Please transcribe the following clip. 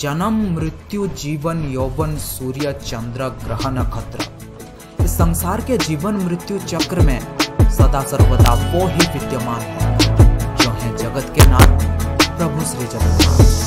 जन्म, मृत्यु, जीवन, यौवन, सूर्य, चंद्र, ग्रह, नक्षत्र। इस संसार के जीवन, मृत्यु चक्र में सदा सर्वदा वो ही विद्यमान है, जो है जगत के नाथ प्रभु श्री जगन्नाथ।